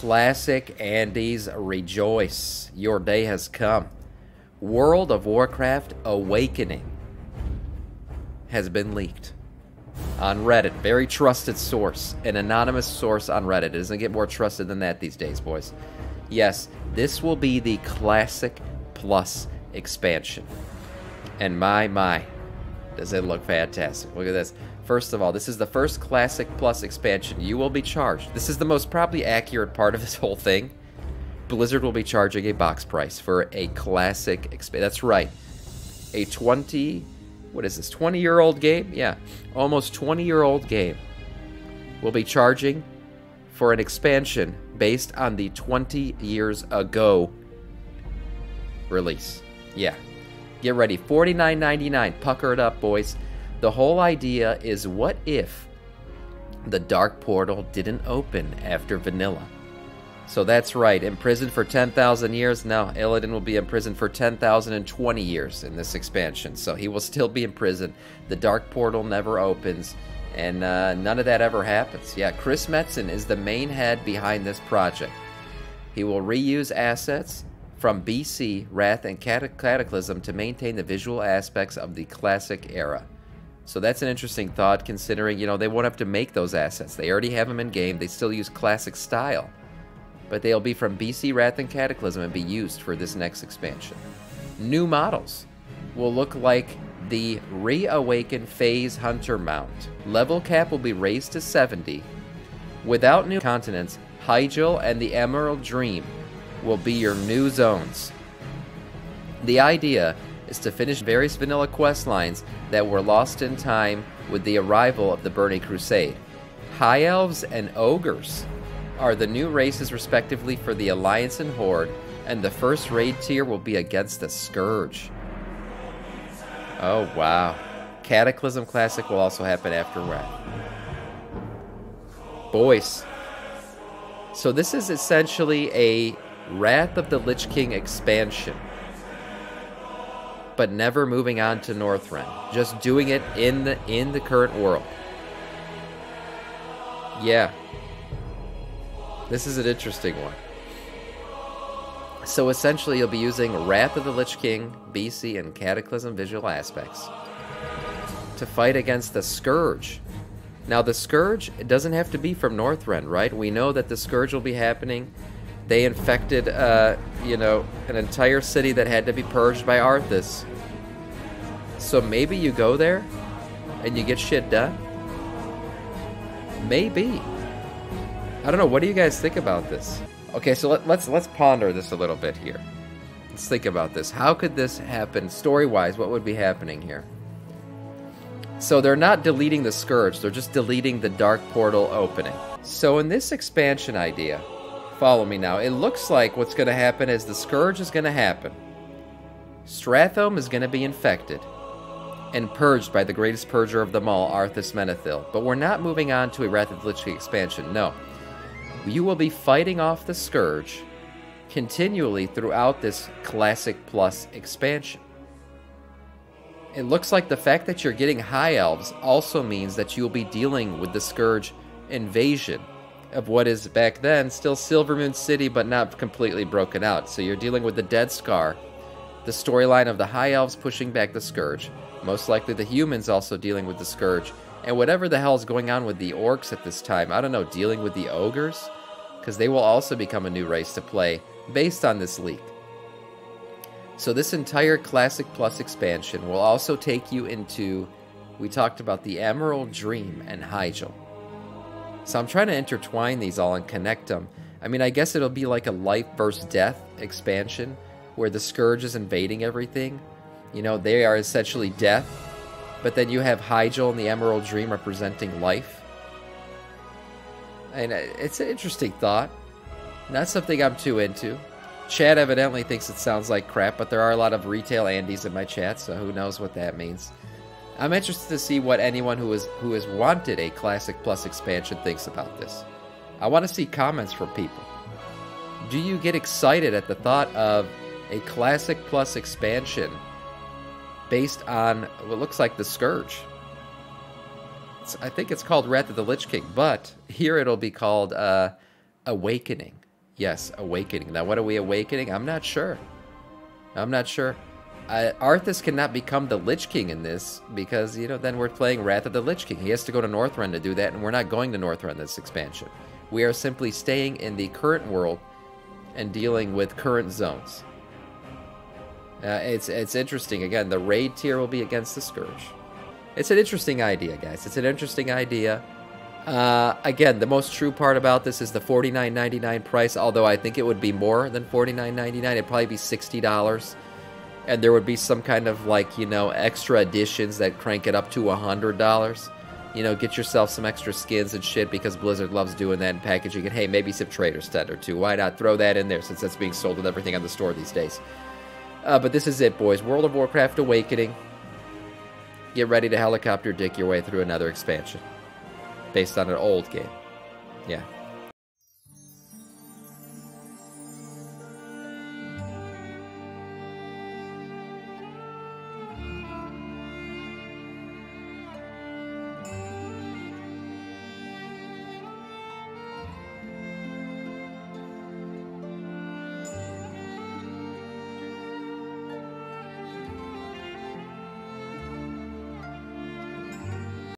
Classic Andes rejoice. Your day has come. World of Warcraft Awakening has been leaked on Reddit. Very trusted source. An anonymous source on Reddit. It doesn't get more trusted than that these days, boys. Yes, this will be the Classic Plus expansion. And my, my, does it look fantastic. Look at this. First of all, this is the first Classic Plus expansion. You will be charged. This is the most probably accurate part of this whole thing. Blizzard will be charging a box price for a Classic expansion. That's right. A 20 what is this 20 year old game yeah almost 20 year old game will be charging for an expansion based on the 20 years ago release yeah get ready 49.99 pucker it up boys the whole idea is what if the dark portal didn't open after vanilla so that's right, imprisoned for 10,000 years. Now, Illidan will be imprisoned for 10,020 years in this expansion. So he will still be in prison. The Dark Portal never opens, and uh, none of that ever happens. Yeah, Chris Metzen is the main head behind this project. He will reuse assets from BC, Wrath, and Cataclysm to maintain the visual aspects of the classic era. So that's an interesting thought considering, you know, they won't have to make those assets. They already have them in game. They still use classic style but they'll be from BC Wrath and Cataclysm and be used for this next expansion. New models will look like the Reawakened Phase Hunter mount. Level cap will be raised to 70. Without new continents, Hyjal and the Emerald Dream will be your new zones. The idea is to finish various vanilla quest lines that were lost in time with the arrival of the Burning Crusade. High Elves and Ogres are the new races respectively for the Alliance and Horde, and the first raid tier will be against the Scourge. Oh, wow. Cataclysm Classic will also happen after Wrath. Boys. So this is essentially a Wrath of the Lich King expansion. But never moving on to Northrend. Just doing it in the in the current world. Yeah. This is an interesting one. So essentially, you'll be using Wrath of the Lich King, BC, and Cataclysm visual aspects to fight against the Scourge. Now, the Scourge it doesn't have to be from Northrend, right? We know that the Scourge will be happening. They infected, uh, you know, an entire city that had to be purged by Arthas. So maybe you go there and you get shit done? Maybe. I don't know. What do you guys think about this? Okay, so let, let's let's ponder this a little bit here. Let's think about this. How could this happen story-wise? What would be happening here? So they're not deleting the Scourge, they're just deleting the Dark Portal opening. So in this expansion idea, follow me now, it looks like what's going to happen is the Scourge is going to happen. Stratholme is going to be infected and purged by the greatest purger of them all, Arthas Menethil. But we're not moving on to a Wrath of Lich expansion, no you will be fighting off the Scourge continually throughout this Classic Plus expansion. It looks like the fact that you're getting High Elves also means that you will be dealing with the Scourge invasion of what is back then still Silvermoon City but not completely broken out. So you're dealing with the Dead Scar, the storyline of the High Elves pushing back the Scourge, most likely the humans also dealing with the Scourge, and whatever the hell is going on with the orcs at this time, I don't know, dealing with the ogres? Because they will also become a new race to play based on this leak. So this entire Classic Plus expansion will also take you into, we talked about the Emerald Dream and Hyjal. So I'm trying to intertwine these all and connect them. I mean, I guess it'll be like a life versus death expansion where the Scourge is invading everything. You know, they are essentially death but then you have Hyjal and the Emerald Dream representing life. And uh, it's an interesting thought. Not something I'm too into. Chad evidently thinks it sounds like crap, but there are a lot of retail Andes in my chat, so who knows what that means. I'm interested to see what anyone who is who has wanted a Classic Plus expansion thinks about this. I want to see comments from people. Do you get excited at the thought of a Classic Plus expansion based on what looks like the Scourge. It's, I think it's called Wrath of the Lich King, but here it'll be called uh, Awakening. Yes, Awakening. Now, what are we awakening? I'm not sure. I'm not sure. Uh, Arthas cannot become the Lich King in this because, you know, then we're playing Wrath of the Lich King. He has to go to Northrend to do that, and we're not going to Northrend this expansion. We are simply staying in the current world and dealing with current zones. Uh, it's it's interesting. Again, the raid tier will be against the Scourge. It's an interesting idea, guys. It's an interesting idea. Uh, again, the most true part about this is the $49.99 price, although I think it would be more than $49.99. It'd probably be $60. And there would be some kind of, like, you know, extra additions that crank it up to a $100. You know, get yourself some extra skins and shit because Blizzard loves doing that and packaging and Hey, maybe some Trader Stand or two. Why not throw that in there since that's being sold with everything on the store these days? Uh, but this is it, boys. World of Warcraft Awakening. Get ready to helicopter dick your way through another expansion based on an old game. Yeah.